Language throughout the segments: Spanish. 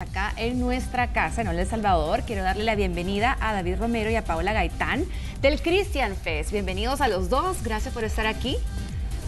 acá en nuestra casa en El Salvador. Quiero darle la bienvenida a David Romero y a Paola Gaitán del Christian Fest. Bienvenidos a los dos, gracias por estar aquí.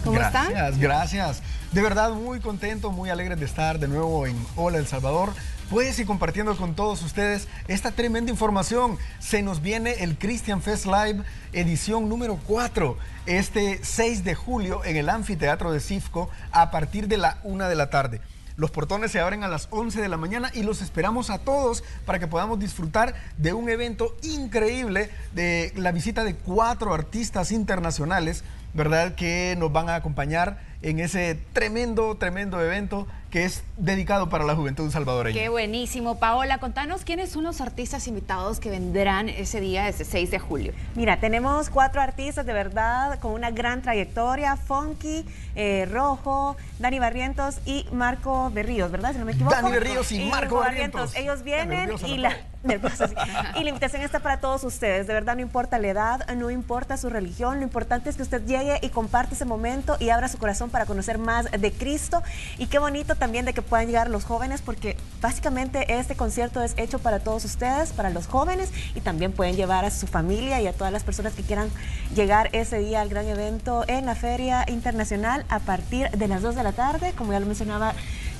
¿Cómo están? Gracias, gracias. De verdad muy contento, muy alegre de estar de nuevo en Hola El Salvador. Pues y compartiendo con todos ustedes esta tremenda información. Se nos viene el Christian Fest Live edición número 4 este 6 de julio en el anfiteatro de Cifco a partir de la 1 de la tarde. Los portones se abren a las 11 de la mañana y los esperamos a todos para que podamos disfrutar de un evento increíble de la visita de cuatro artistas internacionales, ¿verdad? Que nos van a acompañar en ese tremendo, tremendo evento que es dedicado para la juventud salvadoreña. Qué buenísimo. Paola, contanos quiénes son los artistas invitados que vendrán ese día, ese 6 de julio. Mira, tenemos cuatro artistas de verdad con una gran trayectoria, Funky, eh, Rojo, Dani Barrientos y Marco Berríos, ¿verdad? Si no me equivoco. Dani Berríos y, Marco Barrientos. Ellos vienen y la, y la invitación está para todos ustedes. De verdad, no importa la edad, no importa su religión, lo importante es que usted llegue y comparte ese momento y abra su corazón para conocer más de Cristo. Y qué bonito también de que puedan llegar los jóvenes, porque básicamente este concierto es hecho para todos ustedes, para los jóvenes, y también pueden llevar a su familia y a todas las personas que quieran llegar ese día al gran evento en la Feria Internacional a partir de las 2 de la tarde, como ya lo mencionaba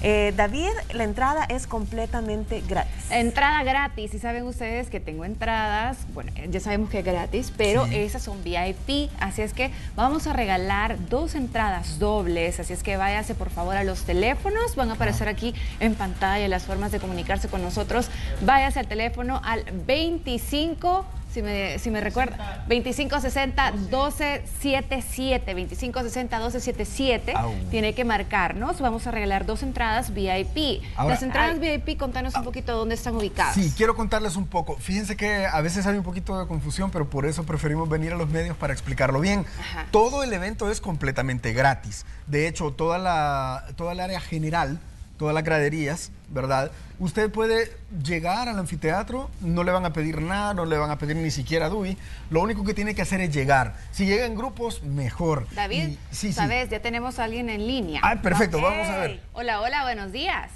eh, David, la entrada es completamente gratis. Entrada gratis, y saben ustedes que tengo entradas, bueno, ya sabemos que es gratis, pero sí. esas son VIP, así es que vamos a regalar dos entradas dobles, así es que váyase por favor a los teléfonos, van a aparecer aquí en pantalla las formas de comunicarse con nosotros, váyase al teléfono al 25 si me, si me recuerda, 2560-1277, 2560-1277, tiene que marcarnos, vamos a regalar dos entradas VIP. Ahora, Las entradas ay, VIP, contanos un poquito dónde están ubicadas. Sí, quiero contarles un poco. Fíjense que a veces hay un poquito de confusión, pero por eso preferimos venir a los medios para explicarlo bien. Ajá. Todo el evento es completamente gratis. De hecho, toda la, toda el área general, todas las graderías, ¿verdad? Usted puede llegar al anfiteatro, no le van a pedir nada, no le van a pedir ni siquiera DUI. Lo único que tiene que hacer es llegar. Si llega en grupos, mejor. David, y, sí, sabes, sí. ya tenemos a alguien en línea. Ah, perfecto, okay. vamos a ver. Hola, hola, buenos días.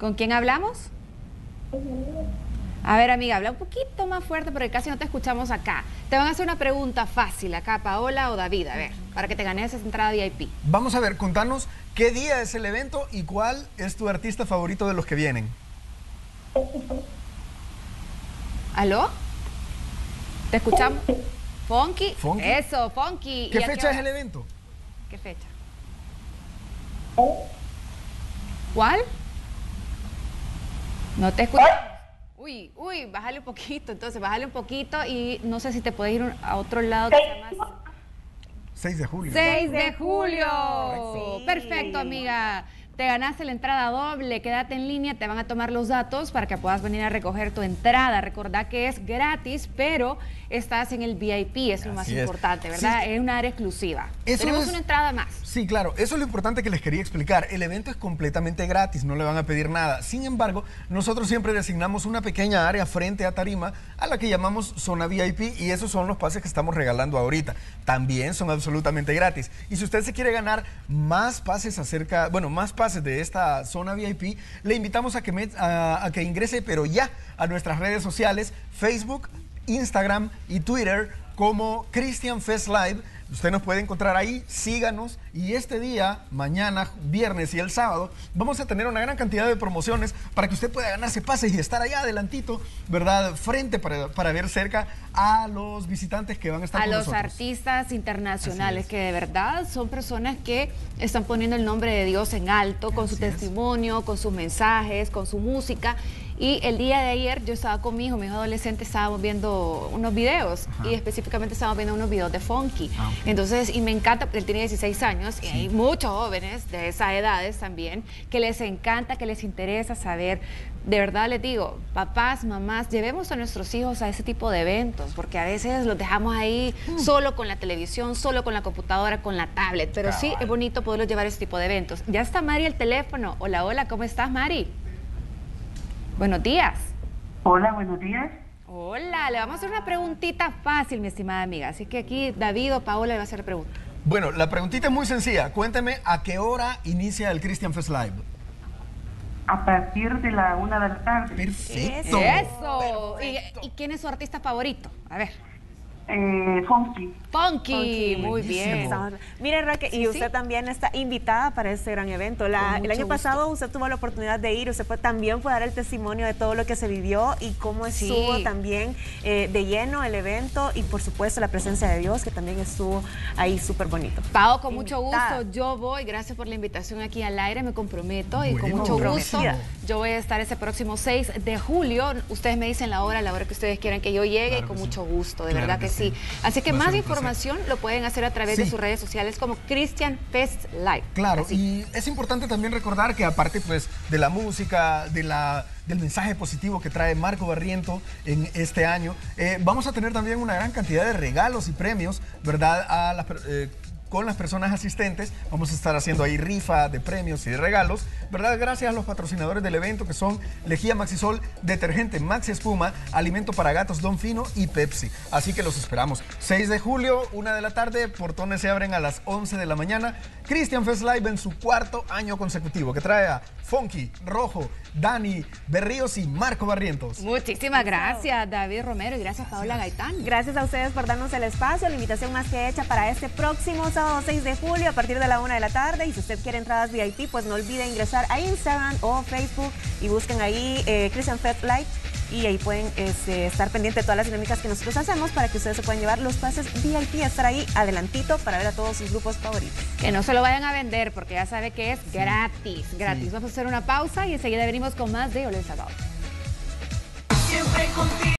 ¿Con quién hablamos? A ver, amiga, habla un poquito más fuerte porque casi no te escuchamos acá. Te van a hacer una pregunta fácil acá, Paola o David, a ver, para que te ganes esa entrada VIP. Vamos a ver, contanos qué día es el evento y cuál es tu artista favorito de los que vienen. ¿Aló? ¿Te escuchamos? ¿Funky? ¿Funky? Eso, Funky. ¿Qué fecha qué es el evento? ¿Qué fecha? ¿Cuál? No te escucho. Uy, uy, bájale un poquito, entonces bájale un poquito y no sé si te puedes ir a otro lado que sea más... 6 de julio. 6 de julio. Sí. Perfecto, amiga. Te ganaste la entrada doble, quédate en línea, te van a tomar los datos para que puedas venir a recoger tu entrada. Recordá que es gratis, pero estás en el VIP, es lo más Así importante, es. ¿verdad? Sí. Es una área exclusiva. Eso Tenemos es... una entrada más. Sí, claro, eso es lo importante que les quería explicar. El evento es completamente gratis, no le van a pedir nada. Sin embargo, nosotros siempre designamos una pequeña área frente a Tarima a la que llamamos zona VIP y esos son los pases que estamos regalando ahorita. También son absolutamente gratis. Y si usted se quiere ganar más pases acerca, bueno, más pases de esta zona VIP, le invitamos a que, a, a que ingrese, pero ya, a nuestras redes sociales, Facebook, Instagram y Twitter como Christian Fest Live. Usted nos puede encontrar ahí, síganos y este día, mañana, viernes y el sábado, vamos a tener una gran cantidad de promociones para que usted pueda ganarse pases y estar allá adelantito, ¿verdad? Frente para, para ver cerca a los visitantes que van a estar a con los nosotros. artistas internacionales que de verdad son personas que están poniendo el nombre de Dios en alto con Así su testimonio, es. con sus mensajes, con su música. Y el día de ayer yo estaba con mi hijo, mi hijo adolescente, estábamos viendo unos videos Ajá. y específicamente estábamos viendo unos videos de Funky. Ah, okay. Entonces, y me encanta, porque él tiene 16 años sí. y hay muchos jóvenes de esas edades también que les encanta, que les interesa saber. De verdad les digo, papás, mamás, llevemos a nuestros hijos a ese tipo de eventos, porque a veces los dejamos ahí mm. solo con la televisión, solo con la computadora, con la tablet, pero Cabal. sí es bonito poderlos llevar a ese tipo de eventos. Ya está Mari el teléfono. Hola, hola, ¿cómo estás, Mari? Buenos días. Hola, buenos días. Hola, le vamos a hacer una preguntita fácil, mi estimada amiga. Así que aquí David o Paola le va a hacer pregunta. Bueno, la preguntita es muy sencilla. Cuénteme a qué hora inicia el Christian Fest Live. a partir de la una de la tarde. Perfecto. Eso. ¿Y, ¿Y quién es su artista favorito? A ver. Eh, funky. Funky, Funky, muy bien. Mire, Raquel, y usted sí. también está invitada para este gran evento. La- el año pasado usted tuvo la oportunidad de ir, usted fue, también fue dar el testimonio de todo lo que se vivió y cómo Sí. estuvo también eh, de lleno el evento y por supuesto la presencia de Dios que también estuvo ahí súper bonito. Pau, con mucho gusto. Yo voy, gracias por la invitación aquí al aire, me comprometo y con mucho gusto. Yo voy a estar ese próximo 6 de julio. Ustedes me dicen la hora, la hora que ustedes quieran que yo llegue Claro y con mucho gusto, de Claro verdad que que, sí. sí. Así que más información lo pueden hacer a través de sus redes sociales como Christian Fest Live. Claro, Así. y es importante también recordar que aparte pues de la música, de la, del mensaje positivo que trae Marco Barriento en este año, eh, vamos a tener también una gran cantidad de regalos y premios, ¿verdad? A las eh, con las personas asistentes vamos a estar haciendo ahí rifa de premios y de regalos, ¿verdad? Gracias a los patrocinadores del evento que son Lejía Maxisol, Detergente Maxi Espuma, Alimento para Gatos Don Fino y Pepsi. Así que los esperamos. 6 de julio, 1 de la tarde, portones se abren a las 11 de la mañana. Christian Fest Live en su cuarto año consecutivo, que trae a Funky, Rojo, Dani, Berríos y Marco Barrientos. Muchísimas gracias, David Romero, y gracias, Paola Gaitán. Gracias a ustedes por darnos el espacio, la invitación más que hecha para este próximo sábado 6 de julio a partir de la 1 de la tarde. Y si usted quiere entradas VIP, pues no olvide ingresar a Instagram o Facebook y busquen ahí eh, Christian Fest Live. Y ahí pueden este, estar pendientes de todas las dinámicas que nosotros hacemos para que ustedes se puedan llevar los pases VIP, estar ahí adelantito para ver a todos sus grupos favoritos. Que no se lo vayan a vender porque ya sabe que es gratis, gratis. Vamos a hacer una pausa y enseguida venimos con más de Ole el Sábado. Siempre contigo.